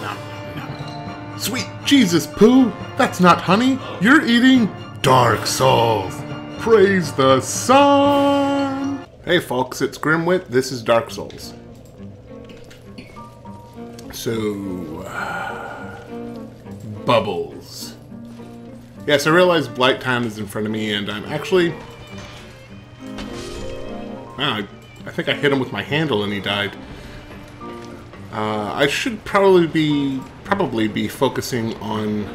nom, nom. Sweet Jesus, Pooh! That's not honey. You're eating Dark Souls. Praise the sun! Hey folks, it's Grimwit. This is Dark Souls. So, uh, bubbles. Yes, I realize Blight Town is in front of me, and I'm actually. Wow, I, I think I hit him with my handle and he died. Uh, I should probably be probably be focusing on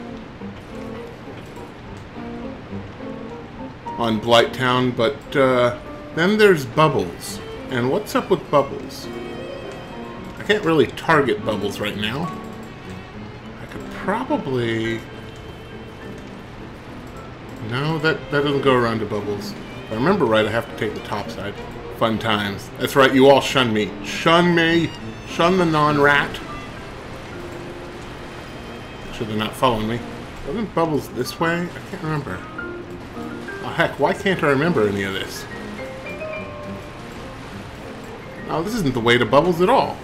on Blighttown, but uh, then there's Bubbles. And what's up with Bubbles? I can't really target Bubbles right now. I could probably... No, that, that doesn't go around to Bubbles. If I remember right, I have to take the top side. Fun times. That's right, you all shun me. Shun me! Shun the non-rat. Sure they're not following me. Wasn't Bubbles this way? I can't remember. Oh heck, why can't I remember any of this? Oh, this isn't the way to Bubbles at all.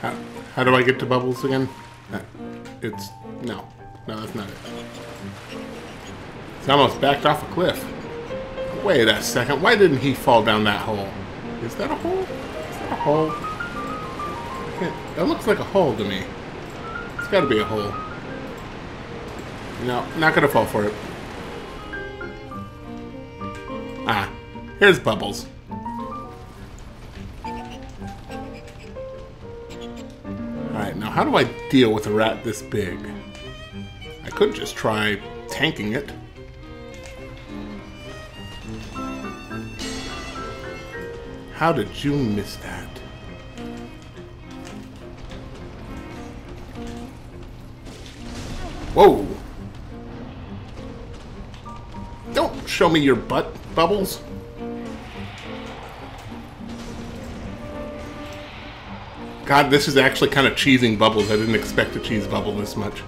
How, how do I get to Bubbles again? Uh, it's... no. No, that's not it. It's almost backed off a cliff. Wait a second, why didn't he fall down that hole? Is that a hole? Is that a hole? That looks like a hole to me. It's gotta be a hole. No, not gonna fall for it. Ah, here's Bubbles. Alright, now how do I deal with a rat this big? I could just try tanking it. How did you miss that? Whoa! Don't show me your butt, Bubbles. God, this is actually kind of cheesing Bubbles. I didn't expect to cheese Bubble this much.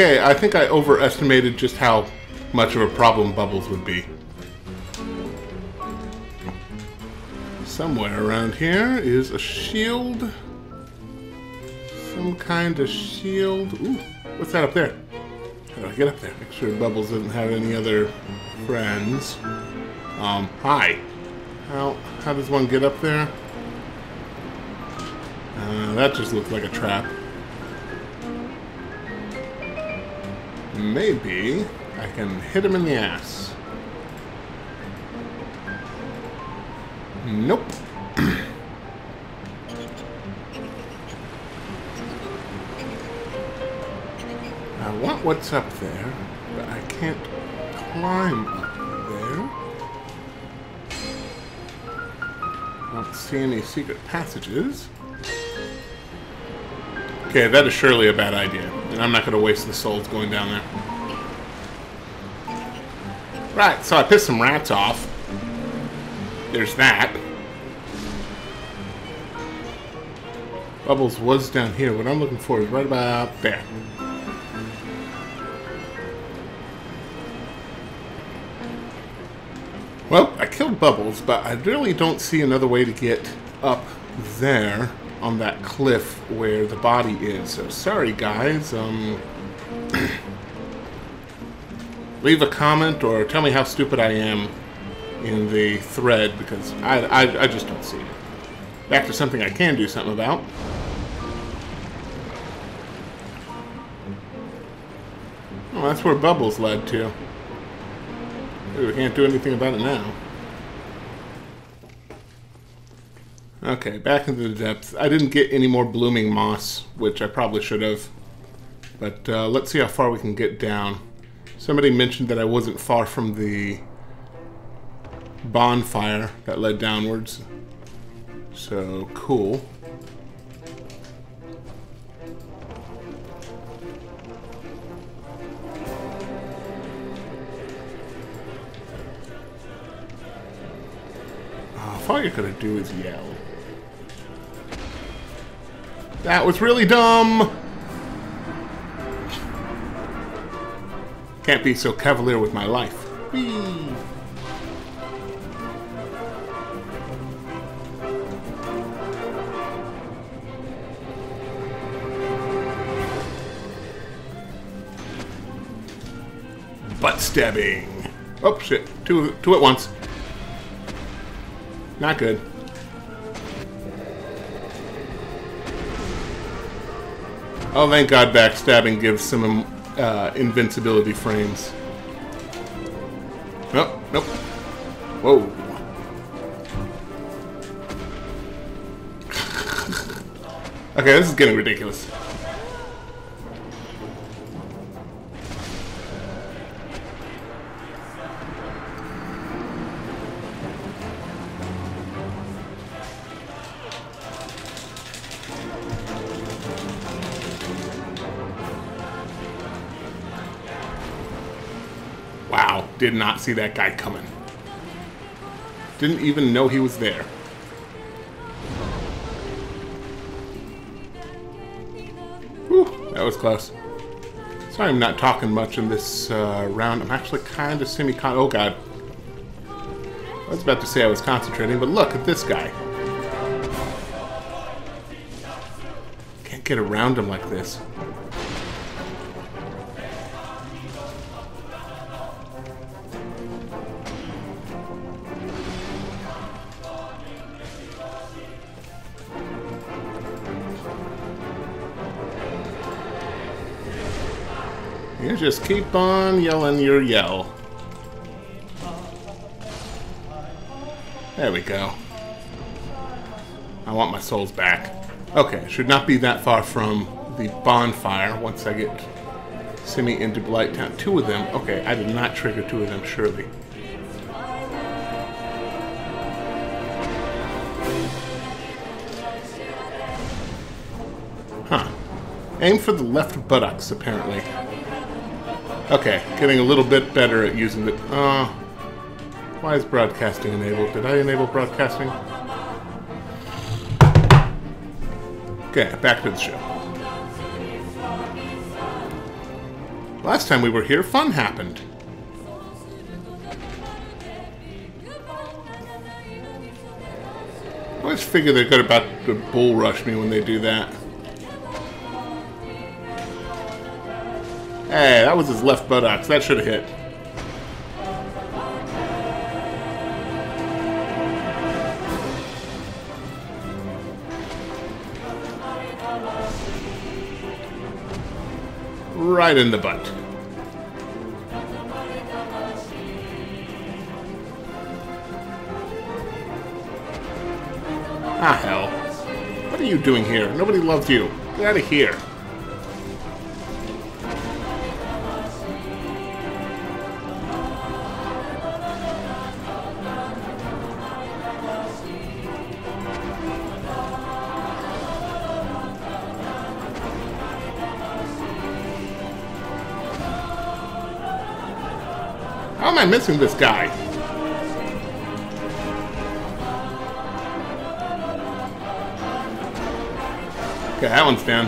Okay, I think I overestimated just how much of a problem Bubbles would be. Somewhere around here is a shield. Some kind of shield. Ooh, what's that up there? How do I get up there? Make sure Bubbles doesn't have any other friends. Um, hi. How, how does one get up there? Uh, that just looks like a trap. Maybe I can hit him in the ass. Nope. I want what's up there, but I can't climb up there. Don't see any secret passages. Okay, that is surely a bad idea, and I'm not going to waste the souls going down there. Right, so I pissed some rats off. There's that. Bubbles was down here. What I'm looking for is right about there. Well, I killed Bubbles, but I really don't see another way to get up there on that cliff where the body is. So sorry, guys. Um, leave a comment or tell me how stupid I am in the thread because I, I, I just don't see it. Back to something I can do something about. Well, that's where Bubbles led to. We can't do anything about it now. Okay, back into the depths. I didn't get any more blooming moss, which I probably should have. But uh, let's see how far we can get down. Somebody mentioned that I wasn't far from the bonfire that led downwards. So, cool. Oh, if all you're gonna do is yell. That was really dumb! Can't be so cavalier with my life. Whee! Butt stabbing. Oh shit! Two, two at once. Not good. Oh, thank God backstabbing gives some uh, invincibility frames. Nope, nope. Whoa. okay, this is getting ridiculous. Did not see that guy coming. Didn't even know he was there. Whew, that was close. Sorry I'm not talking much in this uh, round. I'm actually kind of semi-con- Oh god. I was about to say I was concentrating, but look at this guy. Can't get around him like this. Just keep on yelling your yell. There we go. I want my souls back. Okay, should not be that far from the bonfire once I get Simi into Blight Town. Two of them. Okay, I did not trigger two of them, surely. Huh. Aim for the left buttocks, apparently. Okay, getting a little bit better at using it. Uh, why is broadcasting enabled? Did I enable broadcasting? Okay, back to the show. Last time we were here, fun happened. I always figure they're good about to bull rush me when they do that. Hey, that was his left buttocks. That should have hit. Right in the butt. Ah, hell. What are you doing here? Nobody loves you. Get out of here. Missing this guy? Okay, that one's down.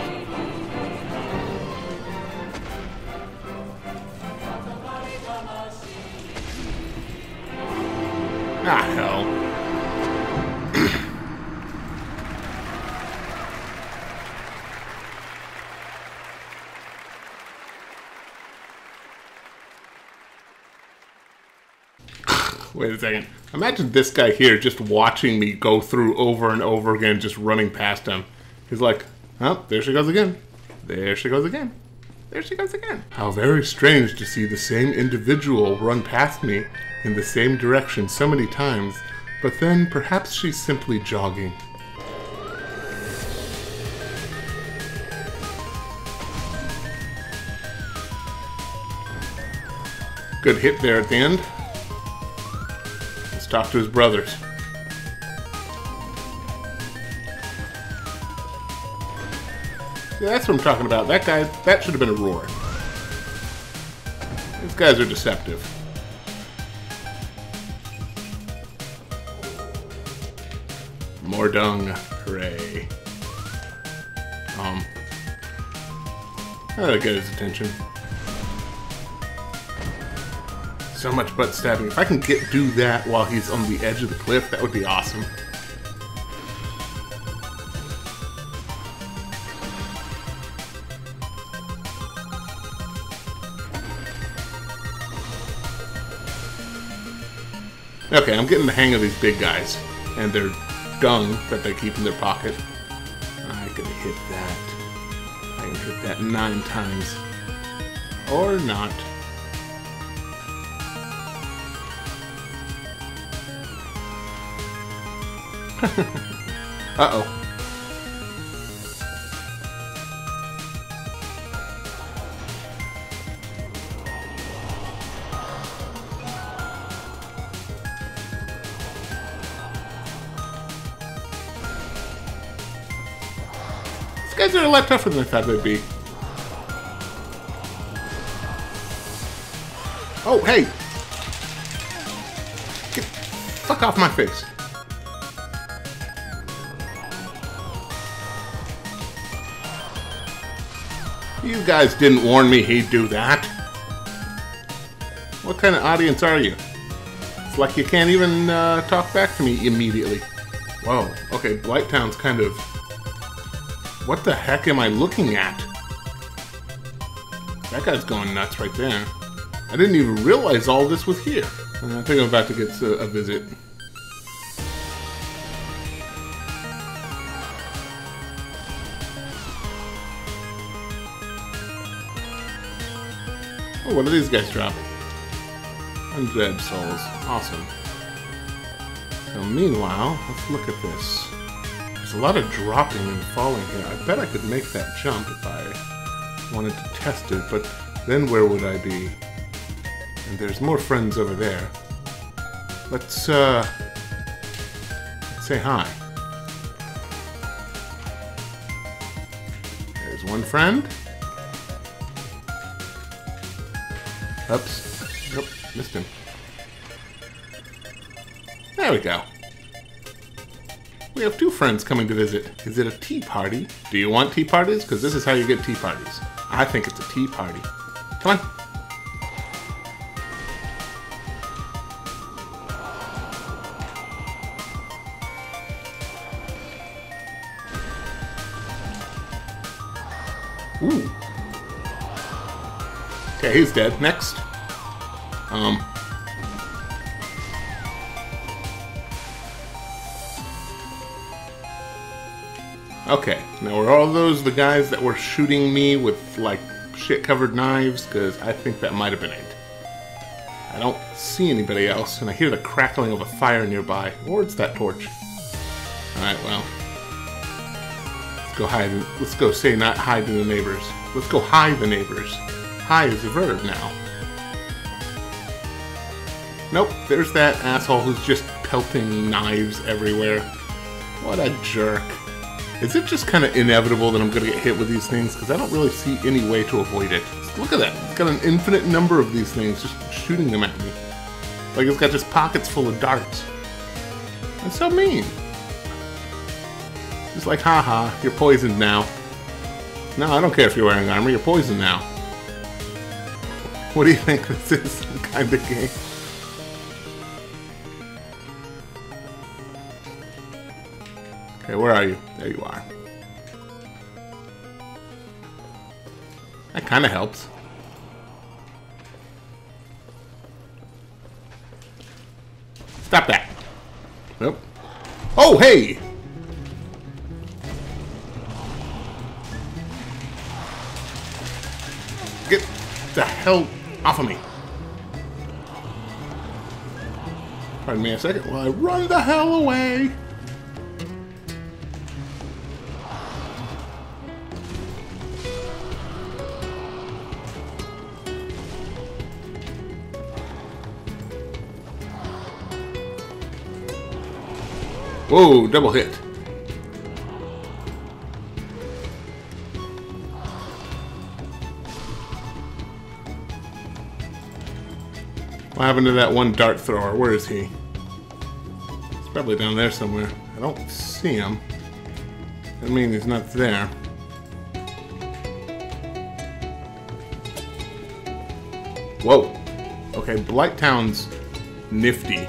Ah, hell. Wait a second. Imagine this guy here just watching me go through over and over again, just running past him. He's like, oh, there she goes again. There she goes again. There she goes again. How very strange to see the same individual run past me in the same direction so many times, but then perhaps she's simply jogging. Good hit there at the end. Talk to his brothers. Yeah, that's what I'm talking about. That guy, that should have been a roar. These guys are deceptive. More dung. Hooray. Um. That'll get his attention. So much butt stabbing. If I can get do that while he's on the edge of the cliff, that would be awesome. Okay, I'm getting the hang of these big guys and their dung that they keep in their pocket. I can hit that. I can hit that nine times. Or not. Uh-oh. These guys are a lot tougher than I thought they'd be. Oh, hey! Get fuck off my face. You guys didn't warn me he'd do that. What kind of audience are you? It's like you can't even uh, talk back to me immediately. Whoa, okay, Blighttown's kind of... What the heck am I looking at? That guy's going nuts right there. I didn't even realize all this was here. I think I'm about to get a, a visit. Oh, what do these guys drop? Undead souls. Awesome. So meanwhile, let's look at this. There's a lot of dropping and falling here. I bet I could make that jump if I wanted to test it, but then where would I be? And there's more friends over there. Let's, uh... Let's say hi. There's one friend. Oops. Nope, missed him. There we go. We have two friends coming to visit. Is it a tea party? Do you want tea parties? Because this is how you get tea parties. I think it's a tea party. Come on. Ooh. Okay, he's dead. Next. Um. Okay, now were all those the guys that were shooting me with, like, shit-covered knives? Because I think that might have been it. I don't see anybody else, and I hear the crackling of a fire nearby. It's that torch. Alright, well. Let's go hide. Let's go say not hide to the neighbors. Let's go hide the neighbors. Hi is a verb now. Nope, there's that asshole who's just pelting knives everywhere. What a jerk. Is it just kind of inevitable that I'm going to get hit with these things? Because I don't really see any way to avoid it. Look at that. It's got an infinite number of these things just shooting them at me. Like it's got just pockets full of darts. That's so mean. It's like, haha, you're poisoned now. No, I don't care if you're wearing armor, you're poisoned now. What do you think this is? Some kind of game? Okay, where are you? There you are. That kind of helps. Stop that. Nope. Oh, hey! Get the hell off of me. Pardon me a second while I run the hell away. Whoa, double hit. What happened to that one dart thrower? Where is he? He's probably down there somewhere. I don't see him. I mean, he's not there. Whoa. Okay, Blight Town's nifty.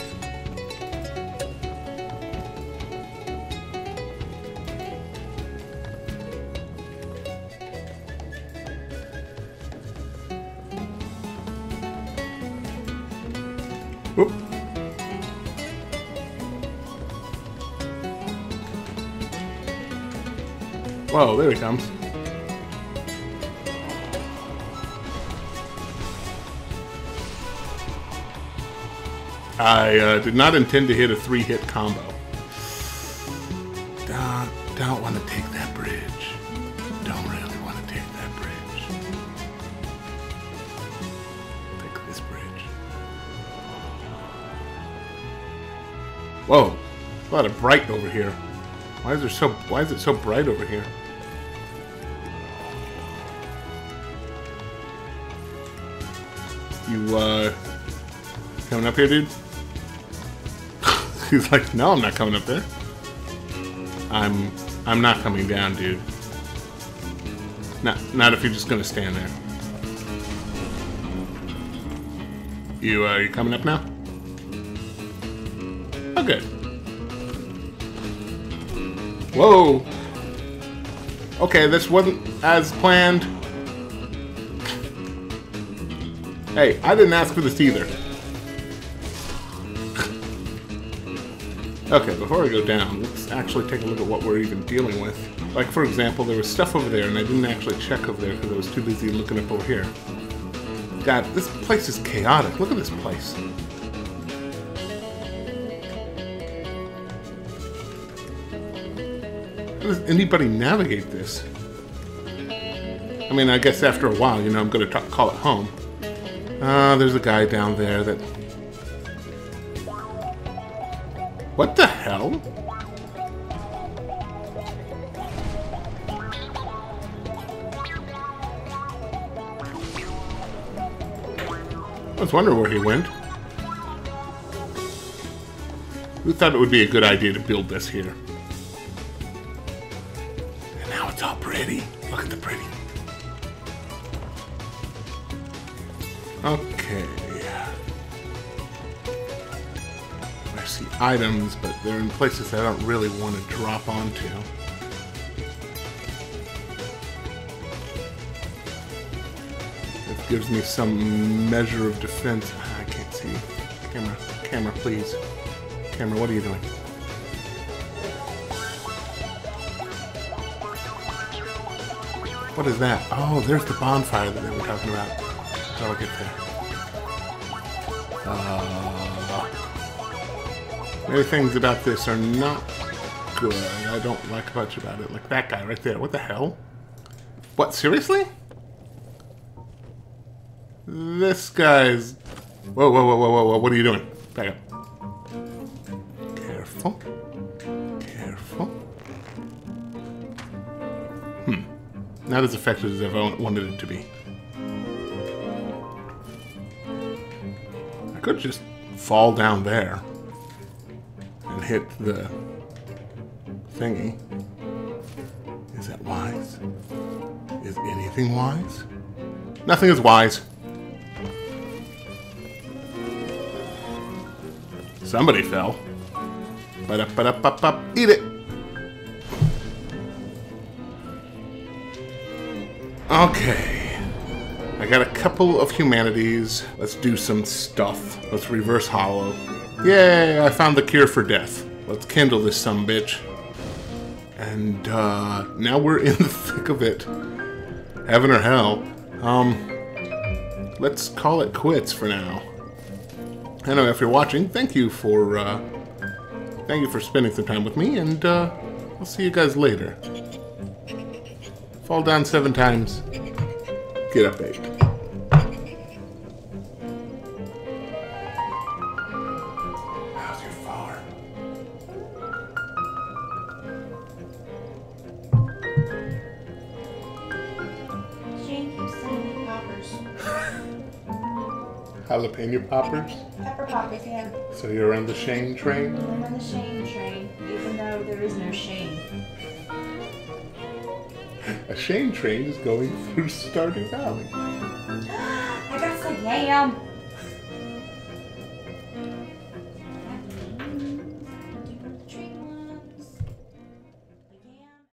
Whoa, there he comes. I uh, did not intend to hit a three-hit combo. Don't, don't want to take that bridge. Don't really want to take that bridge. Take this bridge. Whoa, a lot of bright over here. Why is there so? Why is it so bright over here? You uh, coming up here, dude? He's like, no, I'm not coming up there. I'm, I'm not coming down, dude. Not, not if you're just gonna stand there. You, uh, you coming up now? Oh, good. Whoa. Okay, this wasn't as planned. Hey, I didn't ask for this either. Okay, before we go down, let's actually take a look at what we're even dealing with. Like, for example, there was stuff over there, and I didn't actually check over there because I was too busy looking up over here. God, this place is chaotic. Look at this place. How does anybody navigate this? I mean, I guess after a while, you know, I'm going to call it home. Ah, uh, there's a guy down there that... What the hell? I was wondering where he went. Who thought it would be a good idea to build this here? Items, but they're in places I don't really want to drop onto. It gives me some measure of defense. Ah, I can't see. Camera, camera, please. Camera, what are you doing? What is that? Oh, there's the bonfire that they were talking about. I'll get there. Uh, things about this are not good. I don't like much about it. Like that guy right there. What the hell? What, seriously? This guy's... Whoa, whoa, whoa, whoa, whoa. What are you doing? Back up. Careful. Careful. Hmm. Not as effective as I wanted it to be. I could just fall down there hit the thingy. Is that wise? Is anything wise? Nothing is wise. Somebody fell. But up, but up, up, up. Eat it. Okay. I got a couple of humanities. Let's do some stuff. Let's reverse hollow. Yay, I found the cure for death. Let's kindle this some bitch. And uh, now we're in the thick of it. Heaven or hell. Um, let's call it quits for now. Anyway, if you're watching, thank you for uh, thank you for spending some time with me, and uh, I'll see you guys later. Fall down seven times, get up eight. Jalapeno poppers. Pepper poppers, yeah. So you're on the Shane train. I'm on the Shane train, even though there is no Shane. A Shane train is going through Stardew Valley. I got the yam.